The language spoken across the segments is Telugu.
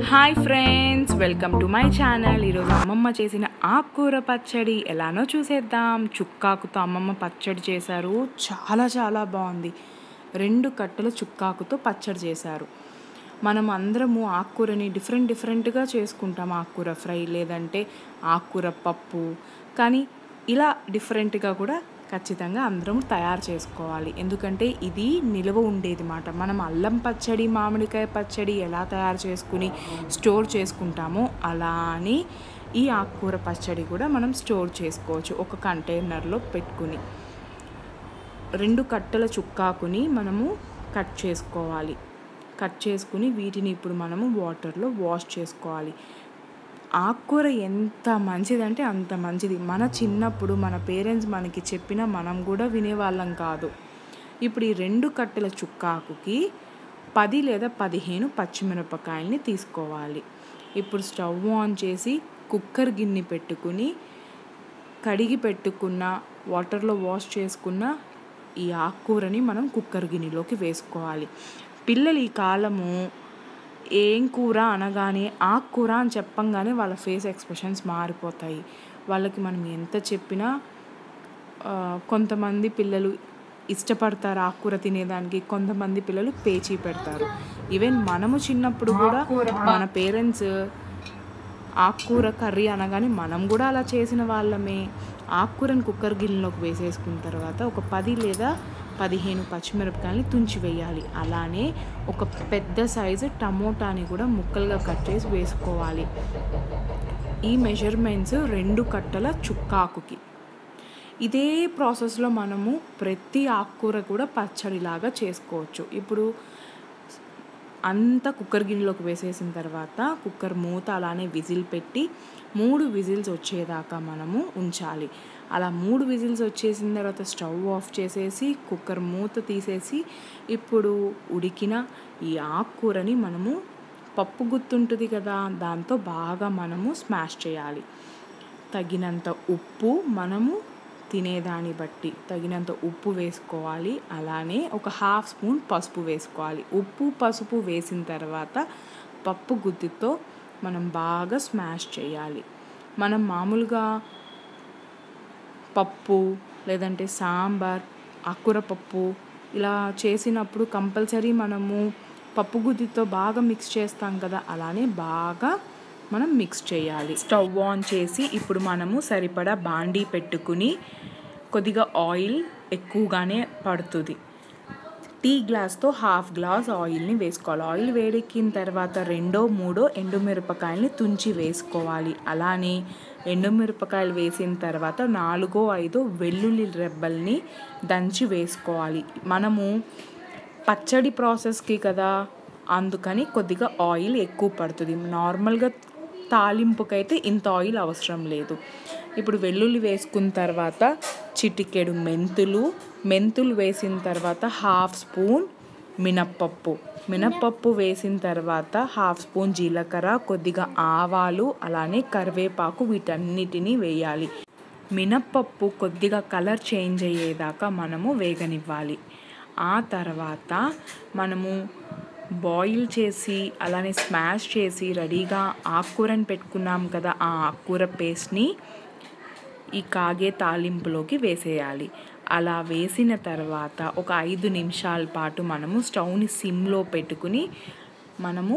Hi friends welcome to my channel ఈరోజు అమ్మమ్మ చేసిన ఆకుకూర పచ్చడి. ఎలానో చూసేద్దాం. చుక్కాకుతో అమ్మమ్మ పచ్చడి చేశారు. చాలా చాలా బాగుంది. రెండు కట్టల చుక్కాకుతో పచ్చడి చేశారు. మనం అందరము ఆకుకూరని డిఫరెంట్ డిఫరెంట్గా చేసుకుంటాం. ఆకుకూర ఫ్రై లేదంటే ఆకుకూర పప్పు. కానీ ఇలా డిఫరెంట్గా కూడా ఖచ్చితంగా అందరం తయారు చేసుకోవాలి. ఎందుకంటే ఇది నిల్వ ఉండేది మాట. మనం అల్లం పచ్చడి మామిడికాయ పచ్చడి ఎలా తయారు చేసుకుని స్టోర్ చేసుకుంటామో అలా అని ఈ ఆకుకూర పచ్చడి కూడా మనం స్టోర్ చేసుకోవచ్చు ఒక కంటైనర్లో పెట్టుకుని. రెండు కట్టల చుక్కాకుని మనము కట్ చేసుకోవాలి. కట్ చేసుకుని వీటిని ఇప్పుడు మనము వాటర్లో వాష్ చేసుకోవాలి. ఆకుకూర ఎంత మంచిదంటే అంత మంచిది. మన చిన్నప్పుడు మన పేరెంట్స్ మనకి చెప్పినా మనం కూడా వినేవాళ్ళం కాదు. ఇప్పుడు ఈ రెండు కట్టెల చుక్కాకుకి పది లేదా పదిహేను పచ్చిమిరపకాయల్ని తీసుకోవాలి. ఇప్పుడు స్టవ్ ఆన్ చేసి కుక్కర్ గిన్నె పెట్టుకుని కడిగి పెట్టుకున్న వాటర్లో వాష్ చేసుకున్న ఈ ఆకుకూరని మనం కుక్కర్ గిన్నెలోకి వేసుకోవాలి. పిల్లలు ఈ కాలము ఏం కూర అనగానే ఆకుకూర అని చెప్పంగానే వాళ్ళ ఫేస్ ఎక్స్ప్రెషన్స్ మారిపోతాయి. వాళ్ళకి మనం ఎంత చెప్పినా కొంతమంది పిల్లలు ఇష్టపడతారు ఆకుకూర తినేదానికి కొంతమంది పిల్లలు పేచీ పెడతారు. ఈవెన్ మనము చిన్నప్పుడు కూడా మన పేరెంట్స్ ఆకుకూర కర్రీ అనగానే మనం కూడా అలా చేసిన వాళ్ళమే. ఆకుకూరని కుక్కర్ గిన్నెలోకి వేసేసుకున్న తర్వాత ఒక పది లేదా పదిహేను పచ్చిమిరపకాయలని తుంచివేయాలి అలానే ఒక పెద్ద సైజు టమోటాని కూడా ముక్కలుగా కట్ చేసి వేసుకోవాలి. ఈ మెజర్మెంట్స్ రెండు కట్టల చుక్కాకుకి. ఇదే ప్రాసెస్లో మనము ప్రతి ఆకుకూర కూడా పచ్చడిలాగా చేసుకోవచ్చు. ఇప్పుడు అంతా కుక్కర్ గిన్నెలోకి వేసేసిన తర్వాత కుక్కర్ మూత అలానే విజిల్ పెట్టి మూడు విజిల్స్ వచ్చేదాకా మనము ఉంచాలి. అలా మూడు విజిల్స్ వచ్చేసిన తర్వాత స్టవ్ ఆఫ్ చేసేసి కుక్కర్ మూత తీసేసి ఇప్పుడు ఉడికిన ఈ ఆకుకూరని మనము పప్పు గుర్తుంటుంది కదా దాంతో బాగా మనము స్మాష్ చేయాలి. తగినంత ఉప్పు మనము తినేదాన్ని బట్టి తగినంత ఉప్పు వేసుకోవాలి. అలానే ఒక హాఫ్ స్పూన్ పసుపు వేసుకోవాలి. ఉప్పు పసుపు వేసిన తర్వాత పప్పు గుత్తితో మనం బాగా స్మాష్ చేయాలి. మనం మామూలుగా పప్పు లేదంటే సాంబార్ ఆకుకూర పప్పు ఇలా చేసినప్పుడు కంపల్సరీ మనము పప్పు గుద్దితో బాగా మిక్స్ చేస్తాం కదా అలానే బాగా మనం మిక్స్ చేయాలి. స్టవ్ ఆన్ చేసి ఇప్పుడు మనము సరిపడా బాండీ పెట్టుకుని కొద్దిగా ఆయిల్ ఎక్కువగానే పడుతుంది. టీ గ్లాస్తో హాఫ్ గ్లాస్ ఆయిల్ని వేసుకోవాలి. ఆయిల్ వేడెక్కిన తర్వాత రెండో మూడో ఎండుమిరపకాయల్ని తుంచి వేసుకోవాలి. అలానే ఎండుమిరపకాయలు వేసిన తర్వాత నాలుగో ఐదో వెల్లుల్లి రెబ్బల్ని దంచి వేసుకోవాలి. మనము పచ్చడి ప్రాసెస్కి కదా అందుకని కొద్దిగా ఆయిల్ ఎక్కువ పడుతుంది. నార్మల్గా తాలింపుకైతే ఇంత ఆయిల్ అవసరం లేదు. ఇప్పుడు వెల్లుల్లి వేసుకున్న తర్వాత చిటికెడు మెంతులు మెంతులు వేసిన తర్వాత హాఫ్ స్పూన్ మినప్పప్పు. మినప్పప్పు వేసిన తర్వాత హాఫ్ స్పూన్ జీలకర్ర కొద్దిగా ఆవాలు అలానే కరివేపాకు వీటన్నిటిని వేయాలి. మినప్పప్పు కొద్దిగా కలర్ చేంజ్ అయ్యేదాకా మనము వేగనివ్వాలి. ఆ తర్వాత మనము బాయిల్ చేసి అలానే స్మాష్ చేసి రెడీగా ఆకుకూరని పెట్టుకున్నాం కదా ఆ ఆకుకూర పేస్ట్ని ఈ కాగే తాలింపులోకి వేసేయాలి. అలా వేసిన తర్వాత ఒక ఐదు నిమిషాల పాటు మనము స్టవ్ని సిమ్లో పెట్టుకుని మనము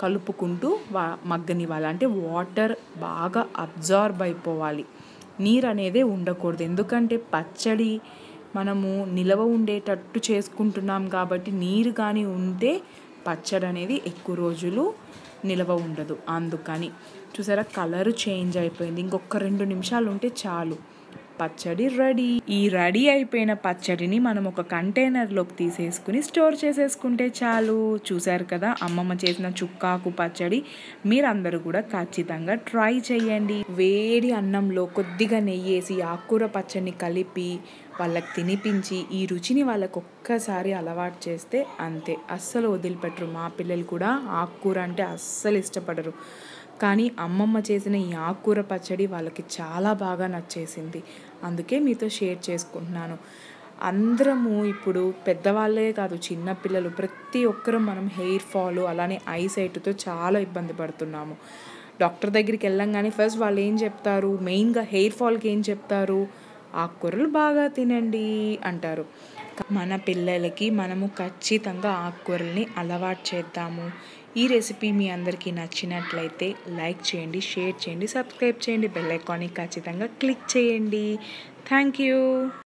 కలుపుకుంటూ వా మగ్గనివ్వాలి. అంటే వాటర్ బాగా అబ్జార్బ్ అయిపోవాలి. నీరు అనేది ఉండకూడదు. ఎందుకంటే పచ్చడి మనము నిలవ ఉండేటట్టు చేసుకుంటున్నాం కాబట్టి నీరు కానీ ఉంటే పచ్చడి అనేది ఎక్కువ రోజులు నిలవ ఉండదు. అందుకని చూసారా? కలర్ చేంజ్ అయిపోయింది. ఇంకొక రెండు నిమిషాలు ఉంటే చాలు. పచ్చడి రెడీ. ఈ రెడీ అయిపోయిన పచ్చడిని మనం ఒక కంటైనర్లోకి తీసేసుకుని స్టోర్ చేసేసుకుంటే చాలు. చూసారు కదా? అమ్మమ్మ చేసిన చుక్కాకు పచ్చడి మీరందరూ కూడా ఖచ్చితంగా ట్రై చేయండి. వేడి అన్నంలో కొద్దిగా నెయ్యి వేసి ఆకుకూర పచ్చడిని కలిపి వాళ్ళకి తినిపించి ఈ రుచిని వాళ్ళకు ఒక్కసారి అలవాటు చేస్తే అంతే. అస్సలు వదిలిపెట్టరు. మా పిల్లలు కూడా ఆకుకూర అంటే అస్సలు ఇష్టపడరు. కానీ అమ్మమ్మ చేసిన ఈ ఆకుకూర పచ్చడి వాళ్ళకి చాలా బాగా నచ్చేసింది. అందుకే మీతో షేర్ చేసుకుంటున్నాను. అందరము ఇప్పుడు పెద్దవాళ్ళే కాదు చిన్నపిల్లలు ప్రతి ఒక్కరూ మనం హెయిర్ ఫాల్ అలానే ఐ చాలా ఇబ్బంది పడుతున్నాము. డాక్టర్ దగ్గరికి వెళ్ళంగానే ఫస్ట్ వాళ్ళు ఏం చెప్తారు? మెయిన్గా హెయిర్ ఫాల్కి ఏం చెప్తారు? ఆకుకూరలు బాగా తినండి అంటారు. మన పిల్లలకి మనము ఖచ్చితంగా ఆకుకూరల్ని అలవాటు చేద్దాము. ఈ రెసిపీ మీ అందరికీ నచ్చినట్లయితే లైక్ చేయండి షేర్ చేయండి సబ్స్క్రైబ్ చేయండి. బెల్ ఐకాన్ని ఖచ్చితంగా క్లిక్ చేయండి. Thank you.